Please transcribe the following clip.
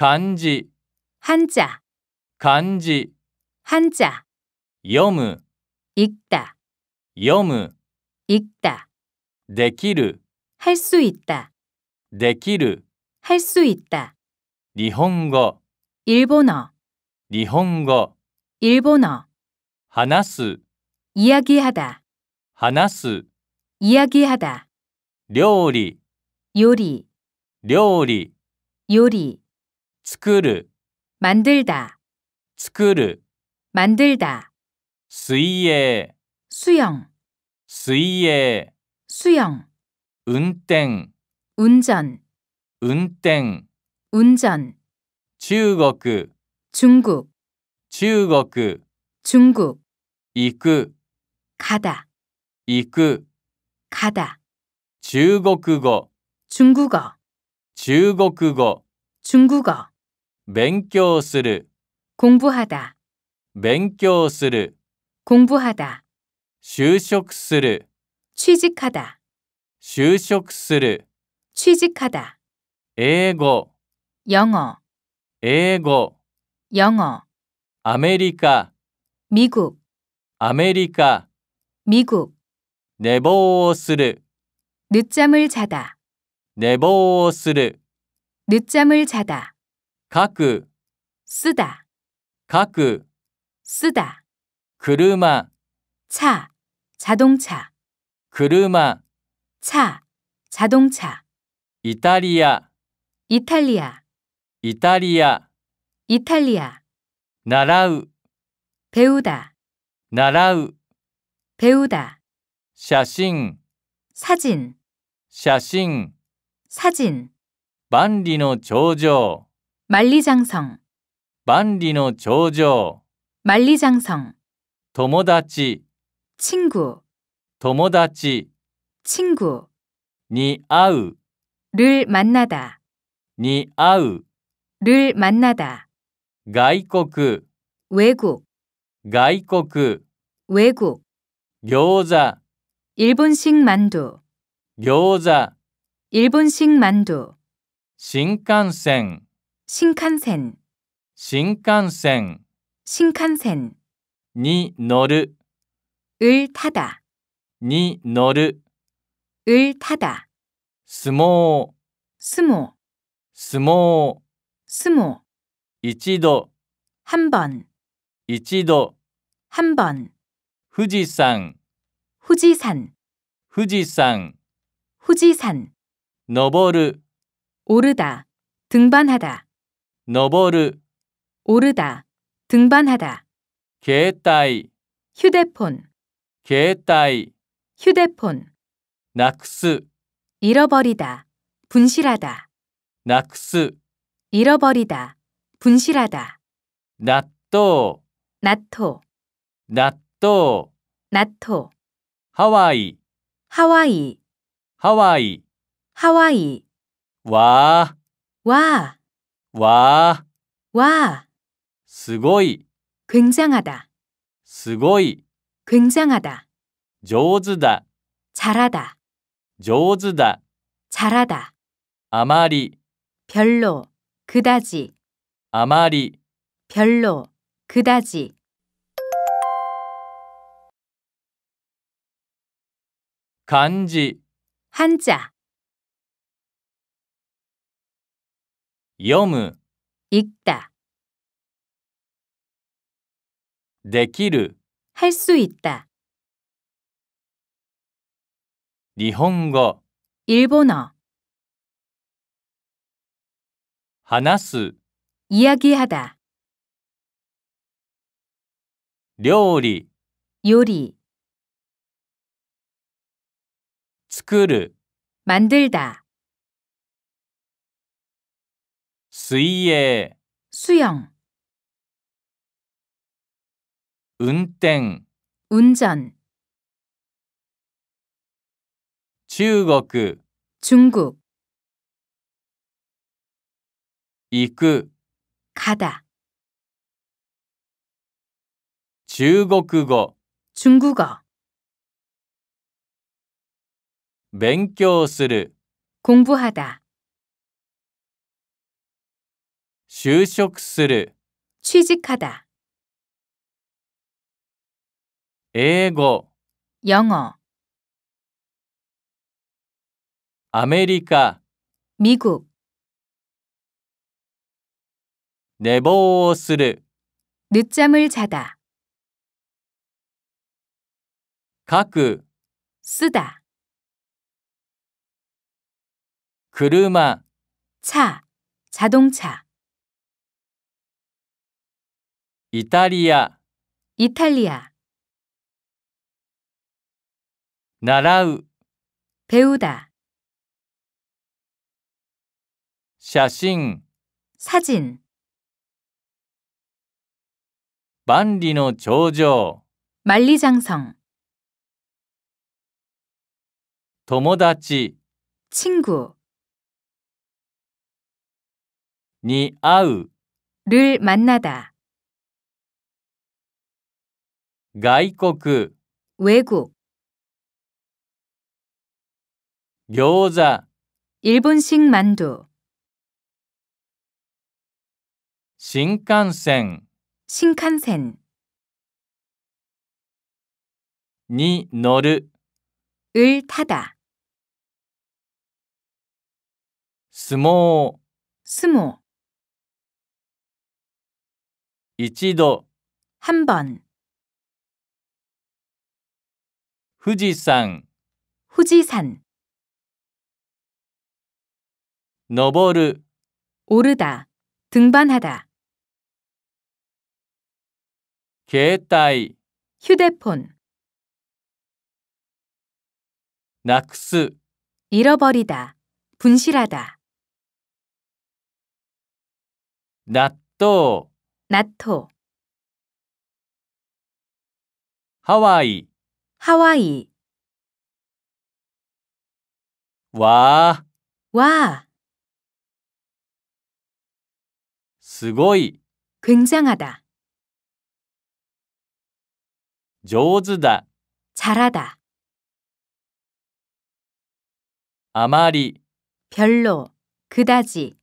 漢字、 한자, 漢字、 한자, 読む、 읽다, 読む、 읽다, できる、 할 수 있다, できる、 할 수 있다, 日本語、 일본어, 日本語、 일본어, 話す、 이야기하다, 話す、 이야기하다, 料理、 요리, 料理、 요리, 作る、 만들다, 作る、 만들다, 水泳、 수영, 水泳、 수영, 運転、 운전, 運転、 운전, 中国、 중국, 中国、 중국, 行く、 가다, 行く、 가다, 中国語、 중국어, 中国語、 중국어, 勉強する、 공부하다, 勉強する、 공부하다, 就職する、 취직하다, 就職する、 취직하다, 英語、 영어, 英語、 영어, アメリカ、 미국, アメリカ、 미국, 寝坊をする、 늦잠을 자다, 寝坊をする、 늦잠을 자다, 가그 쓰다 가그 쓰다 그르마 차 자동차 그르마 차 자동차 이탈리아 이탈리아 이탈리아 이탈리아 나라우 배우다 나라우 배우다 샤싱 사진 샤싱 사진 만리의 조조. 만리장성. 만리노 조조 만리장성. 도모다치 친구. 도모다치 친구. 니 아우 를 만나다. 니 아우 를 만나다. 가이국 외국. 가이국 외국. 교자. 일본식 만두. 교자. 일본식 만두. 신칸센. 신칸센, 新幹線 신칸센, に乗る、 을 타다, に乗る、 을 타다, 相撲、 스모, 相撲、 스모, 一度、 한 번, 一度、 한 번, 富士山、 후지산, 富士山、 후지산, 登る、 오르다, 등반하다, 너버르 오르다 등반하다. 게따이 휴대폰 게따이 휴대폰. 낙스 잃어버리다 분실하다. 낙스 잃어버리다 분실하다. 낫또 낫토 낫또 낫토. 하와이 하와이 하와이. 하와이. 와. 와. 와, わー、 와, すごい、 굉장하다, すごい、 굉장하다, 上手だ、 잘하다, 上手だ、 잘하다, あまり、 별로, 그다지, あまり、 별로, 그다지, 漢字、 한자, 読む、 읽다, できる、 할 수 있다, 日本語、 일본어, 話す、 이야기하다, 料理、 요리, 作る、 만들다, 水泳、 수영, 運転、 운전, 中国、 중국, 行く、 가다, 中国語、 중국어, 勉強する、 공부하다, 就職する、 취직하다. 英語、 영어. アメリカ、 미국. 寝坊をする、 늦잠을 자다. 書く、 쓰다. 車、 차. 자동차. 이탈리아. 이탈리아. 나라우 배우다. 샤싱. 사진. 만리노 조조 만리장성. 도모다치. 친구. 니아우를 만나다. 外国、 외국. 餃子、 일본식 만두. 新幹線 신칸센. に乗る、 을 타다. 相撲、 스모. 一度、 한 번. 후지산 후지산. 너버르. 오르다 등반하다. 게타이. 휴대폰. 낙스. 잃어버리다 분실하다. 나토 나토. 하와이. 하와이. わー、 와. すごい、 굉장하다. 上手だ、 잘하다. あまり。 별로. 그다지.